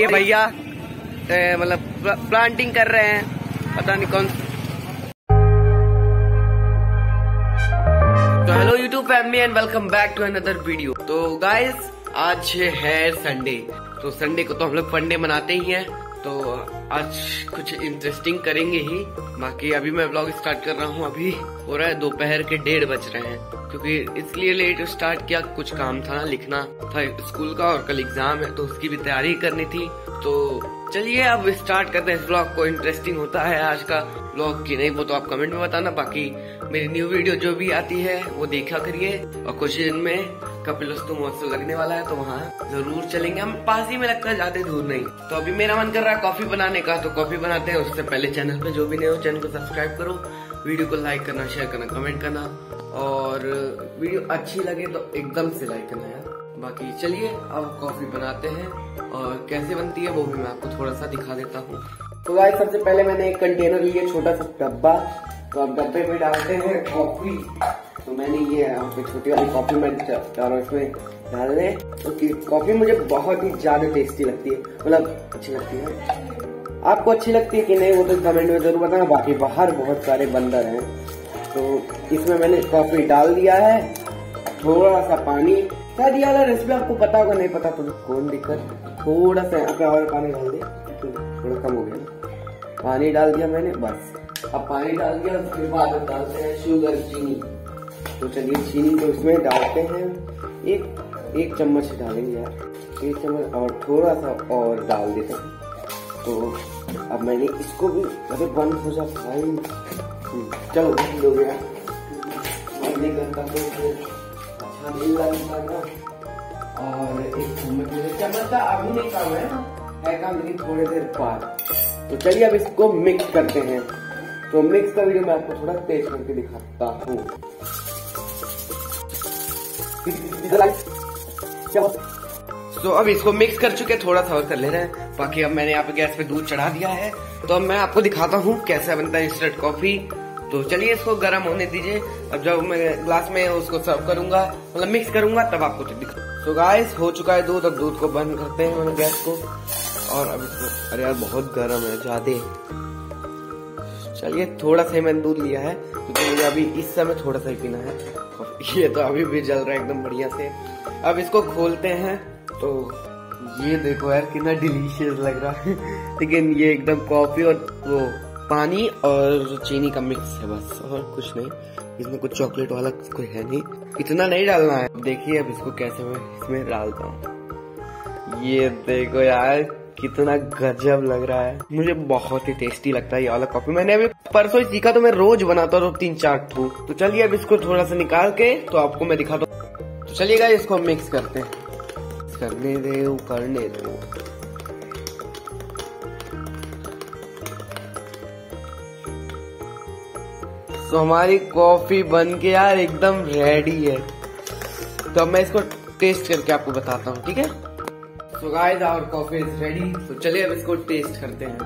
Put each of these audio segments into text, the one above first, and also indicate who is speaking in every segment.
Speaker 1: ये भैया मतलब प्लांटिंग कर रहे हैं। पता नहीं कौन तो hello YouTube family and welcome back to another video तो गाइस आज है संडे तो संडे को तो हम लोग फंडे मनाते ही हैं। तो आज कुछ इंटरेस्टिंग करेंगे ही। बाकी अभी मैं ब्लॉग स्टार्ट कर रहा हूँ, अभी हो रहा है दोपहर के डेढ़ बज रहे हैं। क्योंकि इसलिए लेट स्टार्ट किया, कुछ काम था ना लिखना था स्कूल का और कल एग्ज़ाम है तो उसकी भी तैयारी करनी थी। तो चलिए अब स्टार्ट करते हैं इस ब्लॉग को इंटरेस्टिंग होता है आज का ब्लॉग की। नहीं, वो तो आप कमेंट में बताना, बाकी मेरी न्यू वीडियो जो भी आती है, वो देखा करिए। और कुछ दिन में कपिलस्तु महोत्सव लगने वाला है तो वहाँ ज़रूर चलेंगे। हम पास ही में लगता है ज़्यादा दूर नहीं। तो अभी मेरा मन कर रहा है कॉफ़ी बनाने का तो कॉफ़ी बनाते हैं। उससे पहले चैनल पे जो भी नहीं हो, चैनल को सब्सक्राइब करो। वीडियो को लाइक करना शेयर करना कमेंट करना। और वीडियो अच्छी लगे तो एकदम से लाइक करना यार। बाकी चलिए, अब कॉफ़ी बनाते हैं। और कैसे बनती है वो भी मैं आपको थोड़ा सा दिखा देता हूँ। तो गाइस सबसे पहले मैंने एक कंटेनर लिया छोटा सा डब्बा। तो अब डब्बे में डालते हैं कॉफ़ी। मैंने ये यहाँ छोटी वाली कॉफ़ी में हूँ इसमें डालने क्योंकि कॉफ़ी मुझे बहुत ही ज़्यादा टेस्टी लगती है। मतलब अच्छी लगती है। आपको अच्छी लगती है कि नहीं, वो तो कमेंट में ज़रूर बताना। बाकी बाहर बहुत सारे बंदर हैं। तो इसमें मैंने कॉफ़ी डाल दिया है। थोड़ा सा पानी। शायद ये वाला रेसिपी आपको पता होगा, नहीं पता तो कौन दिक्कत? थोड़ा सा पे और पानी डाल दे थोड़ा कम हो गया। पानी डाल दिया मैंने, बस। अब पानी डाल दिया, उसके बाद डालते हैं शुगर चीनी। तो चलिए चीनी को इसमें डालते हैं। एक एक चम्मच डालेंगे यार। एक चम्मच और थोड़ा सा और डाल देते हैं। तो अब मैंने इसको भी अरे बंद हो जा भाई। हम्म, चलो बंद हो गया। करता तो अच्छा और एक चम्मच है थोड़ी देर बाद। तो चलिए अब इसको मिक्स करते हैं। तो मिक्स का वीडियो मैं आपको थोड़ा तेज करके दिखाता हूँ। तो अब इसको मिक्स कर चुके, थोड़ा सा और कर ले रहे हैं। बाकी अब मैंने यहाँ पे गैस पे दूध चढ़ा दिया है। तो अब मैं आपको दिखाता हूँ कैसा बनता है इंस्टेंट कॉफ़ी तो चलिए इसको गर्म होने दीजिए। अब जब मैं ग्लास में उसको सर्व करूँगा मतलब मिक्स करूँगा, तब आपको दिखा तो गाइस हो चुका है दूध। अब दूध को बंद करते हैं गैस को। और अब इसको अरे यार, बहुत गर्म है, ज़्यादा। चलिए, थोड़ा सा मैंने दूध लिया है, क्योंकि मुझे अभी इस समय थोड़ा सा ही पीना है। ये तो अभी भी जल रहा है एकदम बढ़िया से। अब इसको खोलते हैं तो ये देखो यार, कितना डिलीशियस लग रहा है। लेकिन ये एकदम कॉफ़ी और वो पानी और चीनी का मिक्स है बस, और कुछ नहीं। इसमें कुछ चॉकलेट वाला कोई है नहीं। इतना नहीं डालना है। देखिए अब इसको कैसे मैं इसमें डालता हूँ। ये देखो यार कितना गजब लग रहा है। मुझे बहुत ही टेस्टी लगता है ये वाला कॉफ़ी मैंने अभी परसों सीखा तो मैं रोज बनाता हूँ तीन चार ठू। तो चलिए अब इसको थोड़ा सा निकाल के तो आपको मैं दिखाता हूँ। तो चलिएगा इसको मिक्स करते करने दे करने दो। तो हमारी कॉफ़ी बन के यार एकदम रेडी है। तो मैं इसको टेस्ट करके आपको बताता हूँ, ठीक है? So guys our coffee is ready तो चलिए अब इसको टेस्ट करते हैं।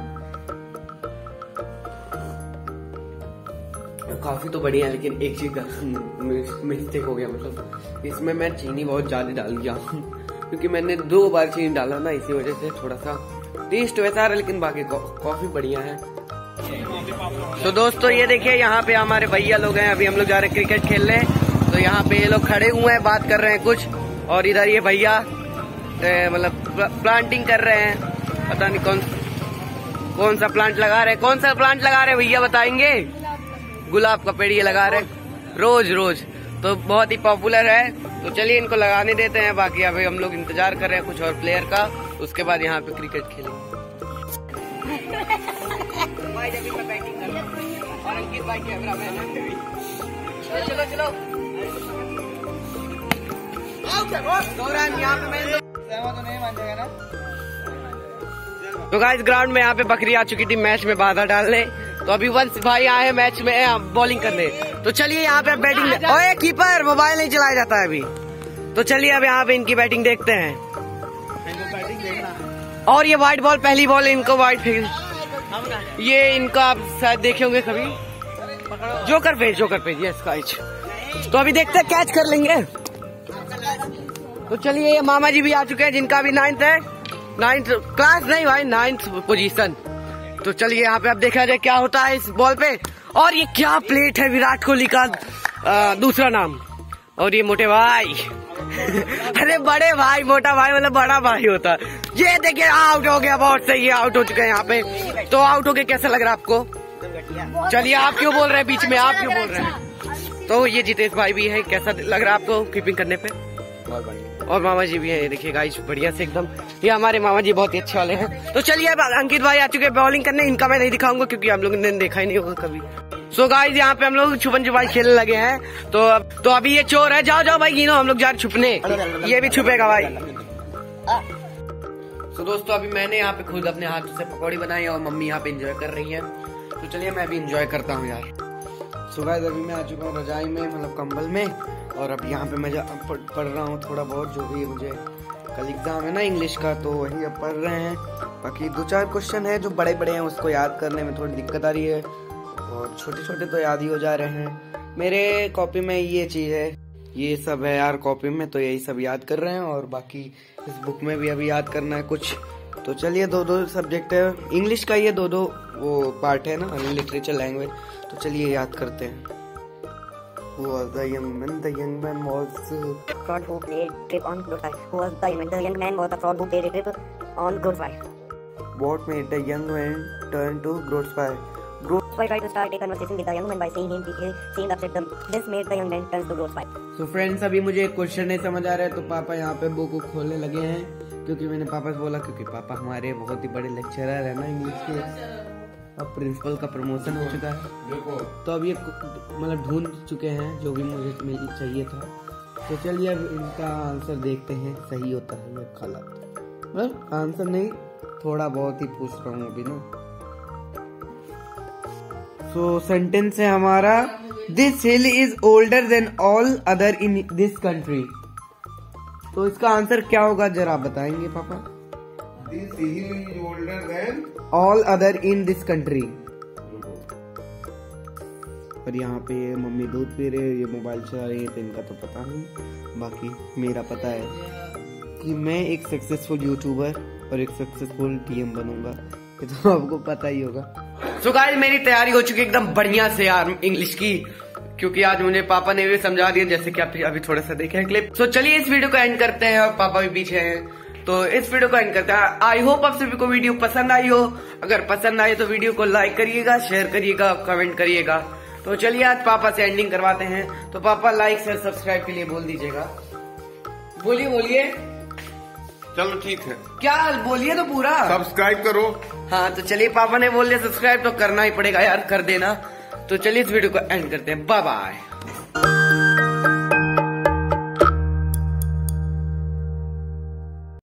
Speaker 1: कॉफ़ी तो बढ़िया है, लेकिन एक चीज़ का मिस्टेक हो गया मतलब। इसमें मैं चीनी बहुत ज़्यादा डाल दिया क्योंकि मैंने दो बार चीनी डाला ना, इसी वजह से थोड़ा सा टेस्ट वैसा आ रहा लेकिन बाकी कॉफ़ी बढ़िया है। तो दोस्तों, ये देखिए, यहाँ पे हमारे भैया लोग हैं। अभी हम लोग जा रहे हैं क्रिकेट खेलने। तो यहाँ पे ये लोग खड़े हुए हैं, बात कर रहे हैं कुछ। और इधर ये भैया मतलब प्लांटिंग कर रहे हैं। पता नहीं कौन कौन सा प्लांट लगा रहे हैं। कौन सा प्लांट लगा रहे हैं भैया बताएँगे? गुलाब का पेड़ ये लगा रहे हैं। रोज रोज। तो बहुत ही पॉपुलर है। तो चलिए इनको लगाने देते हैं। बाकी अभी हम लोग इंतज़ार कर रहे हैं कुछ और प्लेयर का। उसके बाद यहाँ पे क्रिकेट खेलेंगे। चलो चलो। चलो यहाँ पे तो गाइस ग्राउंड में यहाँ पे बकरी आ चुकी थी मैच में बाधा डालने। तो अभी वंश भाई आए हैं मैच में बॉलिंग करने। तो चलिए यहाँ पे बैटिंग ओए कीपर मोबाइल नहीं चलाया जाता है अभी। तो चलिए अब यहाँ पे इनकी बैटिंग देखते हैं। और ये व्हाइट बॉल पहली बॉल इनको व्हाइट फेंक ये इनका आप शायद देखे होंगे कभी। Joker face joker face yes काइच तो अभी देखते हैं कैच कर लेंगे। तो चलिए, ये मामा जी भी आ चुके हैं, जिनका भी नाइन्थ है। नाइन्थ क्लास नहीं भाई नाइन्थ पोजीशन तो चलिए, यहाँ पे अब देखा जाए क्या होता है इस बॉल पे। और ये क्या प्लेट है, विराट कोहली का दूसरा नाम। और ये मोटे भाई। अरे बड़े भाई, मोटा भाई मतलब बड़ा भाई होता। है ये देखिए आउट हो गया, बहुत सही है आउट हो चुके हैं यहाँ पे। तो आउट हो गया कैसा लग रहा है आपको? चलिए, आप क्यों बोल रहे हैं, बीच में आप क्यों बोल रहे हैं? तो ये जितेश भाई भी है, कैसा लग रहा है आपको कीपिंग करने पे? और मामा जी भी है देखिए गाइस बढ़िया से एकदम। ये हमारे मामा जी बहुत ही अच्छे वाले हैं। तो चलिए अब अंकित भाई आ चुके हैं बॉलिंग करने, इनका मैं नहीं दिखाऊँगा क्योंकि हम लोग ने देखा ही नहीं होगा कभी। सो गाइस यहाँ पे हम लोग छुपन छुपाई खेलने लगे हैं। तो अब तो अभी ये चोर है। जाओ जाओ भाई, गिनो, हम लोग जा छुपने। ये भी छुपेगा भाई। तो दोस्तों, अभी मैंने यहाँ पे खुद अपने हाथ से पकौड़ी बनाई और मम्मी यहाँ पे इंजॉय कर रही है। तो चलिए, मैं भी इंजॉय करता हूँ यार। सो गाइस अभी मैं आ चुका हूँ रजाई में मतलब कंबल में और अब यहाँ पे मैं पढ़, पढ़ रहा हूँ थोड़ा बहुत जो भी मुझे कल एग्ज़ाम है ना इंग्लिश का तो वही अब पढ़ रहे हैं। बाकी दो चार क्वेश्चन है जो बड़े बड़े हैं उसको याद करने में थोड़ी दिक्कत आ रही है और छोटे छोटे तो याद ही हो जा रहे हैं। मेरे कॉपी में ये चीज़ है ये सब है यार कॉपी में तो यही सब याद कर रहे हैं और बाकी इस बुक में भी अभी याद करना है कुछ। तो चलिए दो दो सब्जेक्ट है। इंग्लिश का ये दो दो वो पार्ट है ना लिटरेचर लैंग्वेज तो चलिए याद करते हैं was the young man? The young man was uh,
Speaker 2: fraud who played trip on Good Friday. Who was the young man? The young man was the fraud who played a trip on Good Friday.
Speaker 1: what made the young man turn to Grossfire?
Speaker 2: So I tried to start a conversation with the young man by saying him he seemed upset. The, this made the young man turn to Gross Five.
Speaker 1: So friends अभी मुझे एक question नहीं समझ आ रहा है तो पापा यहाँ पे बुक खोलने लगे हैं क्योंकि मैंने पापा से बोला क्योंकि पापा हमारे बहुत ही बड़े लेक्चरर है ना इंग्लिश के अब प्रिंसिपल का प्रमोशन हो चुका है। तो अब ये मतलब ढूंढ चुके हैं जो भी मुझे चाहिए था। तो चलिए अब इनका आंसर देखते हैं सही होता है या गलत। मतलब आंसर नहीं थोड़ा बहुत ही पूछ रहा हूँ अभी ना। सो सेंटेंस है हमारा this hill is older than all other in this country तो इसका आंसर क्या होगा जरा बताएँगे पापा?
Speaker 3: Is older than
Speaker 1: all other in this country और यहाँ पे मम्मी दूध पी रहे ये मोबाइल चला रही है तो इनका तो पता नहीं। बाकी मेरा पता है कि मैं एक सक्सेसफुल यूट्यूबर और एक सक्सेसफुल टीएम बनूँगा। ये तो आपको पता ही होगा। सो so गाइस मेरी तैयारी हो चुकी है एकदम बढ़िया से यार इंग्लिश की क्योंकि आज मुझे पापा ने भी समझा दिया जैसे कि आप अभी थोड़ा सा देखे हैं क्लिप सो so चलिए इस वीडियो को एंड करते हैं और पापा भी पीछे हैं। तो इस वीडियो को एंड करते हैं। आई होप आप सभी को वीडियो पसंद आई हो। अगर पसंद आई तो वीडियो को लाइक करिएगा शेयर करिएगा कमेंट करिएगा। तो चलिए आज पापा से एंडिंग करवाते हैं। तो पापा लाइक शेयर सब्सक्राइब के लिए बोल दीजिएगा। बोलिए बोलिए।
Speaker 3: चलो ठीक है।
Speaker 1: क्या बोलिए तो पूरा।
Speaker 3: सब्सक्राइब करो।
Speaker 1: हाँ तो चलिए पापा ने बोल दिया सब्सक्राइब तो करना ही पड़ेगा यार कर देना। तो चलिए इस वीडियो को एंड करते हैं। Bye bye